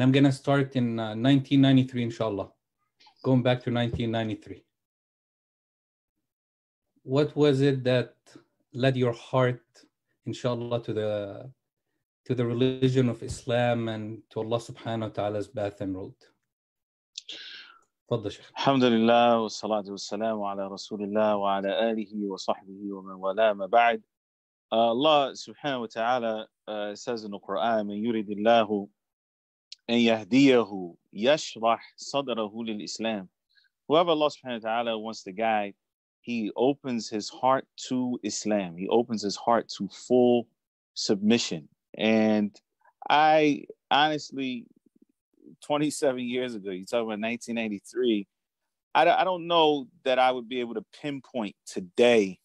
And I'm going to start in uh, 1993, inshallah. Going back to 1993. What was it that led your heart, inshallah, to the to the religion of Islam and to Allah subhanahu wa ta'ala's path and road? تفضل شيخ الحمد لله والصلاة والسلام على رسول الله وعلى آله وصحبه ومن والاه ما بعد uh, Allah subhanahu wa ta'ala uh, says in the Quran من يريد الله أن يهديه يشرح صدره للإسلام Whoever Allah subhanahu wa ta'ala wants to guide, he opens his heart to Islam. He opens his heart to full submission. And I honestly 27 years ago, you talk about 1983. I, I don't know that I would be able to pinpoint today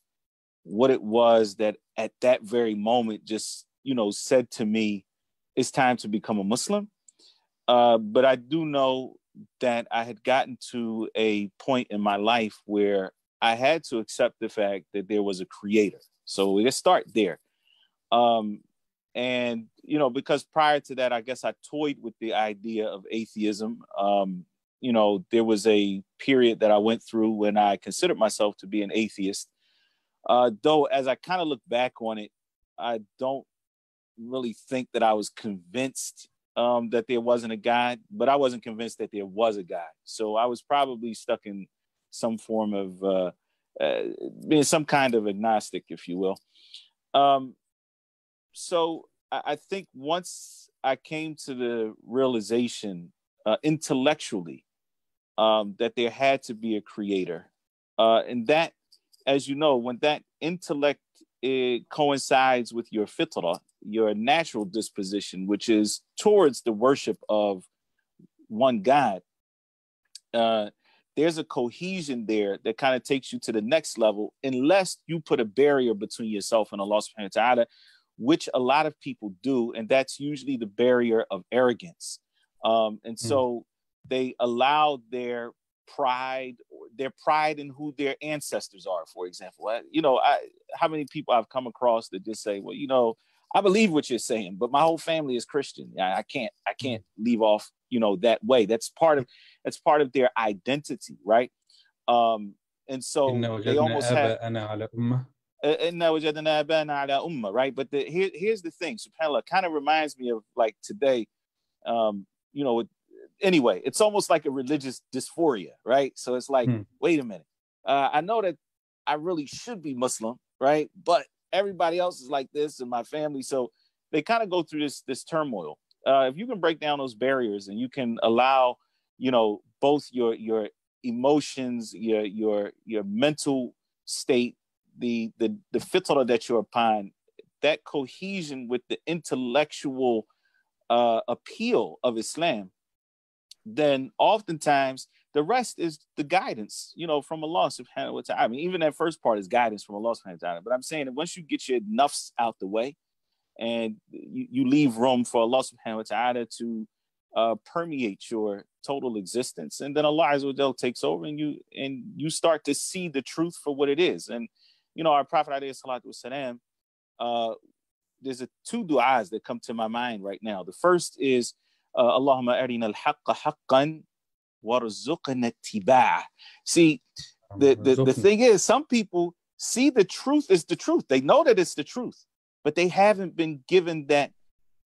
what it was that at that very moment just, you know, said to me, it's time to become a Muslim. Uh, but I do know that I had gotten to a point in my life where I had to accept the fact that there was a creator. So let's start there. Um, and you know because prior to that i guess i toyed with the idea of atheism um, you know there was a period that i went through when i considered myself to be an atheist uh, though as i kind of look back on it i don't really think that i was convinced um, that there wasn't a god but i wasn't convinced that there was a god. So i was probably stuck in some form of uh, uh, being some kind of agnostic if you will. Um, so I think once I came to the realization uh, intellectually um, that there had to be a creator, uh, and that, as you know, when that intellect it coincides with your fitra, your natural disposition, which is towards the worship of one God, uh, there's a cohesion there that kind of takes you to the next level, unless you put a barrier between yourself and Allah subhanahu wa ta'ala, which a lot of people do, and that's usually the barrier of arrogance. Um, and hmm. so mm. they allow their pride, their pride in who their ancestors are, for example. I, you know, I, how many people I've come across that just say, well, you know, I believe what you're saying, but my whole family is Christian. I, I can't, I hmm. can't leave off, you know, that way. That's part of, that's part of their identity, right? Um, and so they almost have right? But the, here, here's the thing, subhanAllah, kind of reminds me of like today, um, you know, anyway, it's almost like a religious dysphoria, right? So it's like, hmm. wait a minute, uh, I know that I really should be Muslim, right? But everybody else is like this in my family, so they kind of go through this this turmoil. Uh, if you can break down those barriers and you can allow, you know, both your your emotions, your your your mental state the the the fitrah that you're upon, that cohesion with the intellectual uh, appeal of Islam, then oftentimes the rest is the guidance, you know, from Allah subhanahu wa ta'ala. I mean, even that first part is guidance from Allah subhanahu wa ta'ala. But I'm saying that once you get your nafs out the way and you, you leave room for Allah subhanahu wa ta'ala to uh, permeate your total existence. And then Allah Azza takes over and you and you start to see the truth for what it is. And you know, our Prophet والسلام, uh there's a two du'as that come to my mind right now. The first is uh, Allahumma arina al-haqqa haqqan warzuqna ittiba'ah. See, the, the, the thing is, some people see the truth is the truth. They know that it's the truth, but they haven't been given that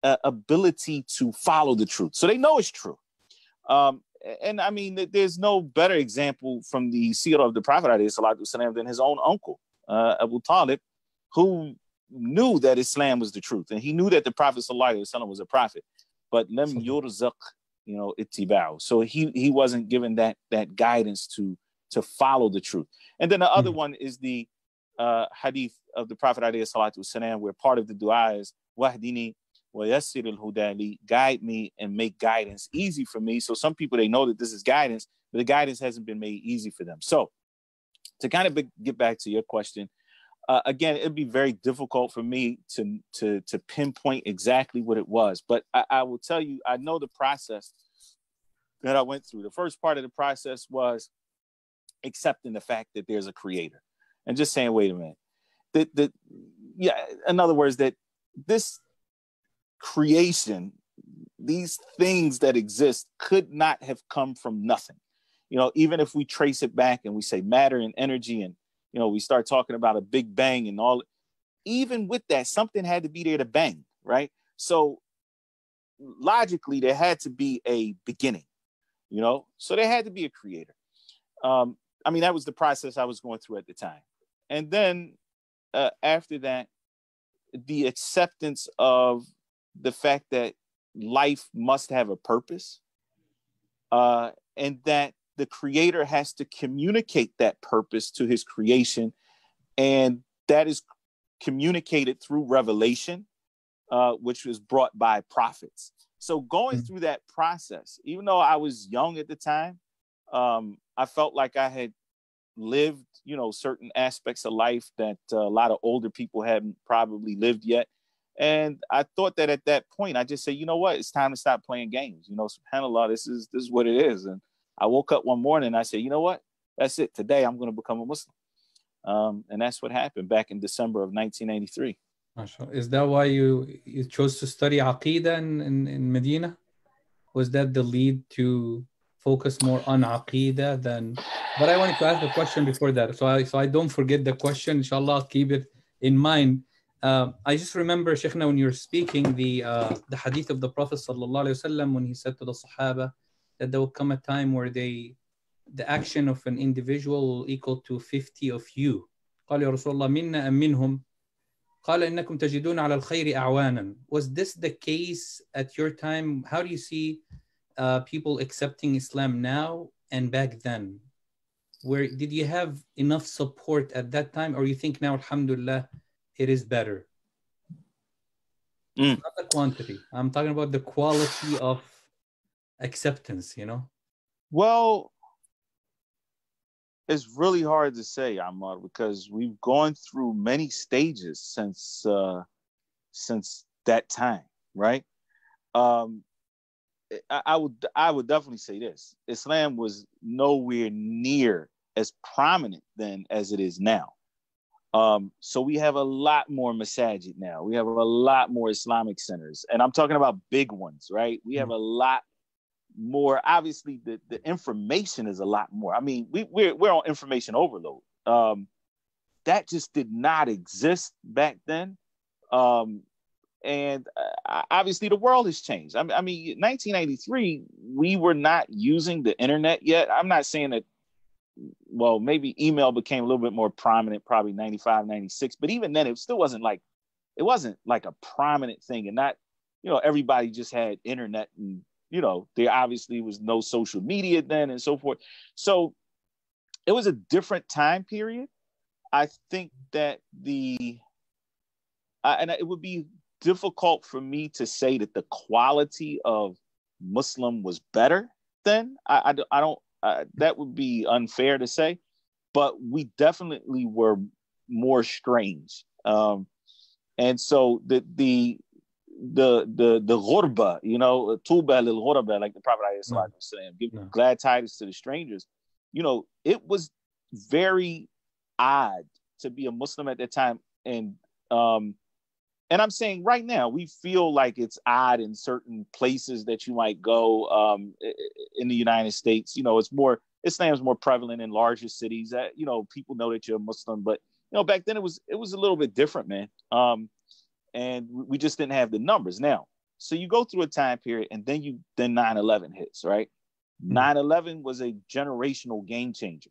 uh, ability to follow the truth. So they know it's true. Um, and I mean, there's no better example from the seerah of the Prophet والسلام, than his own uncle uh, Abu Talib, who knew that Islam was the truth, and he knew that the Prophet ﷺ was a prophet, but lem yurzaq, you know, ittiba'u. So he he wasn't given that that guidance to to follow the truth. And then the other mm one is the uh, hadith of the Prophet ﷺ, where part of the dua is wahdini wa yassir al guide me and make guidance easy for me. So some people they know that this is guidance, but the guidance hasn't been made easy for them. So to kind of be, get back to your question, uh, again, it'd be very difficult for me to to to pinpoint exactly what it was, but I, I will tell you, I know the process that I went through. The first part of the process was accepting the fact that there's a creator and just saying, wait a minute. That that yeah, in other words, that this creation these things that exist could not have come from nothing. You know, even if we trace it back and we say matter and energy, and you know, we start talking about a big bang and all, even with that, something had to be there to bang, right? So logically, there had to be a beginning, you know, so there had to be a creator. Um, I mean, that was the process I was going through at the time. And then uh, after that, the acceptance of the fact that life must have a purpose uh, and that the creator has to communicate that purpose to his creation and that is communicated through revelation uh, which was brought by prophets so going mm-hmm. through that process even though i was young at the time um, i felt like i had lived you know certain aspects of life that uh, a lot of older people hadn't probably lived yet and I thought that at that point, I just said, you know what, it's time to stop playing games. You know, subhanAllah, this is this is what it is. And I woke up one morning and I said, you know what? That's it. Today I'm going to become a Muslim. Um, and that's what happened back in December of 1983. Is that why you, you chose to study Aqidah in, in, in Medina? Was that the lead to focus more on Aqidah than? But I wanted to ask a question before that. So I, so I don't forget the question. Inshallah, I'll keep it in mind. Uh, I just remember, Sheikhna, when you were speaking, the, uh, the hadith of the Prophet sallallahu wasallam when he said to the Sahaba, that there will come a time where they, the action of an individual will equal to 50 of you. قال يا رسول الله منا أم منهم قال إنكم تجدون على الخير أعوانا. Was this the case at your time? How do you see uh, people accepting Islam now and back then? Where did you have enough support at that time, or you think now, Alhamdulillah, it is better. Mm. Not the quantity. I'm talking about the quality of acceptance, you know? Well, it's really hard to say, Ahmad, because we've gone through many stages since uh, since that time, right? Um, I, I would I would definitely say this: Islam was nowhere near as prominent then as it is now. Um, so we have a lot more masajid now. We have a lot more Islamic centers, and I'm talking about big ones, right? We have mm-hmm. a lot more. Obviously, the, the information is a lot more. I mean, we, we're we're on information overload. Um, that just did not exist back then. Um, and uh, obviously, the world has changed. I mean, I mean, 1983, we were not using the internet yet. I'm not saying that well, maybe email became a little bit more prominent, probably 95, 96. But even then, it still wasn't like, it wasn't like a prominent thing. And not, you know, everybody just had internet and, you know, there obviously was no social media then and so forth. So it was a different time period. I think that the, uh, and it would be difficult for me to say that the quality of Muslim was better then. I, I, I don't uh, that would be unfair to say, but we definitely were more strange. Um, and so the the the the the ghurba, you know, tuba lil ghurba, like the Prophet mm. saying, give no. glad tidings to the strangers. You know, it was very odd to be a Muslim at that time, and um, and I'm saying right now we feel like it's odd in certain places that you might go um, in the United States. You know, it's more Islam is more prevalent in larger cities. That you know people know that you're a Muslim, but you know back then it was it was a little bit different, man. Um, and we just didn't have the numbers. Now, so you go through a time period, and then you then 9/11 hits, right? 9/11 hmm. was a generational game changer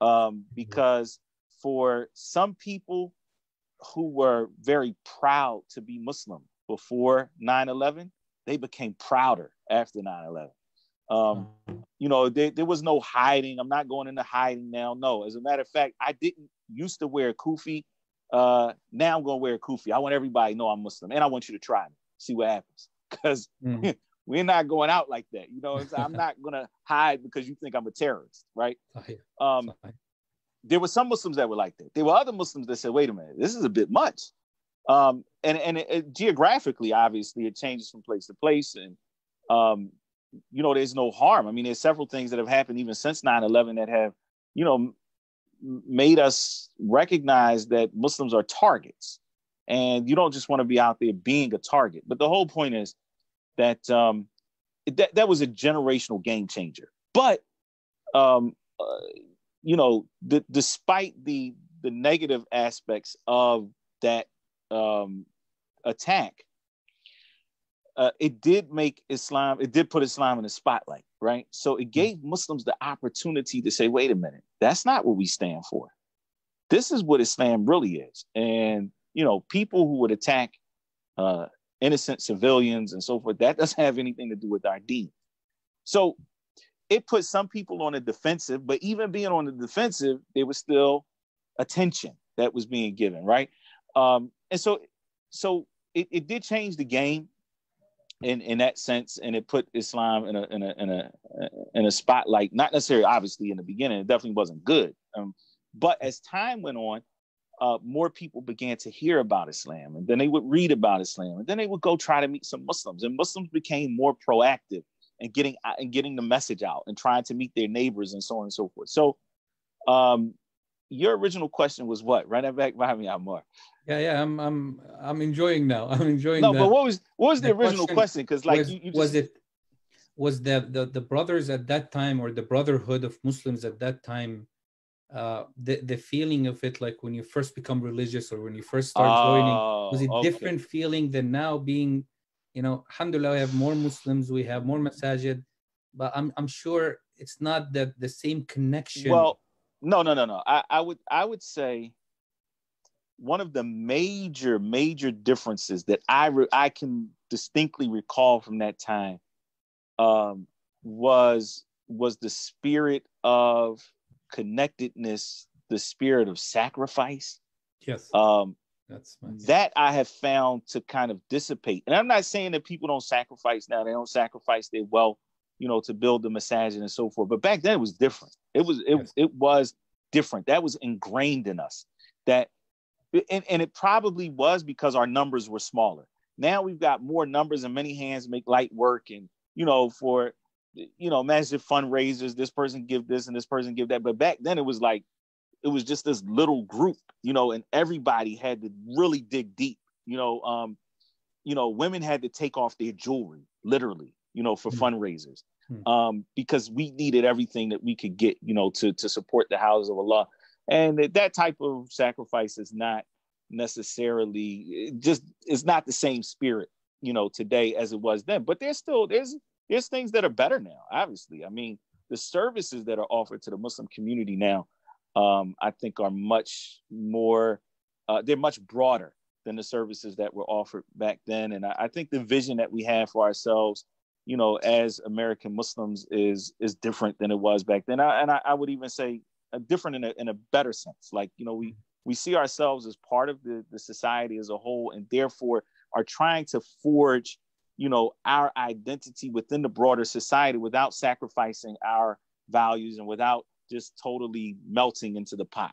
um, because for some people who were very proud to be Muslim before 9 11, they became prouder after 9 11. Um, mm-hmm. you know, there, there, was no hiding. I'm not going into hiding now. No, as a matter of fact, I didn't used to wear a kufi. Uh, now I'm to wear a kufi. I want everybody to know I'm Muslim, and I want you to try me, see what happens, because mm-hmm. we're not going out like that. You know, I'm not going to hide because you think I'm a terrorist, right? Um, there were some Muslims that were like that. There were other Muslims that said, "Wait a minute, this is a bit much." Um, and and it, it, geographically, obviously, it changes from place to place, and um, you know, there's no harm. I mean, there's several things that have happened even since 9/11 that have, you know, made us recognize that Muslims are targets, and you don't just want to be out there being a target. But the whole point is, that um, that that was a generational game changer. But um, uh, you know, the, despite the the negative aspects of that um, attack, uh, it did make Islam, it did put Islam in the spotlight, right? So it hmm. gave Muslims the opportunity to say, wait a minute, that's not what we stand for. This is what Islam really is. And, you know, people who would attack uh, innocent civilians and so forth, that doesn't have anything to do with our deen. So it put some people on the defensive, but even being on the defensive, there was still attention that was being given, right? Um, and so, so it, it did change the game in in that sense, and it put Islam in a in a in a in a spotlight. Not necessarily, obviously, in the beginning, it definitely wasn't good. Um, but as time went on, uh, more people began to hear about Islam, and then they would read about Islam, and then they would go try to meet some Muslims, and Muslims became more proactive and getting and getting the message out and trying to meet their neighbors and so on and so forth. So, um, your original question was what? Run that back behind me, Amar. Yeah, yeah, I'm, I'm, I'm enjoying now. I'm enjoying. No, the, but what was, what was the, the original question? Because like, was, you, you just... was it, was the, the the brothers at that time or the brotherhood of Muslims at that time, uh, the the feeling of it like when you first become religious or when you first start oh, joining, was it okay. different feeling than now being, you know, alhamdulillah, we have more Muslims, we have more masajid, but I'm I'm sure it's not that the same connection. Well, no, no, no, no. I, I would I would say one of the major major differences that I re- I can distinctly recall from that time um, was was the spirit of connectedness, the spirit of sacrifice. Yes. Um, that's my, that I have found to kind of dissipate. And I'm not saying that people don't sacrifice now; they don't sacrifice their wealth, you know, to build the masajid and so forth. But back then it was different. It was it, yes. it was different. That was ingrained in us. That and, and it probably was because our numbers were smaller. Now we've got more numbers and many hands make light work. And, you know, for, you know, massive fundraisers, this person give this and this person give that. But back then it was like, it was just this little group, you know, and everybody had to really dig deep, you know, um, you know, women had to take off their jewelry, literally, you know, for mm-hmm. fundraisers, mm-hmm. um, because we needed everything that we could get, you know, to to support the houses of Allah. And that type of sacrifice is not necessarily just it's not the same spirit you know today as it was then. But there's still there's there's things that are better now obviously. I mean the services that are offered to the muslim community now um, i think are much more uh, they're much broader than the services that were offered back then. And I, I think the vision that we have for ourselves you know as american muslims is is different than it was back then I, and I, I would even say uh, different in a, in a better sense. Like, you know, we, we see ourselves as part of the, the society as a whole, and therefore are trying to forge, you know, our identity within the broader society without sacrificing our values and without just totally melting into the pot.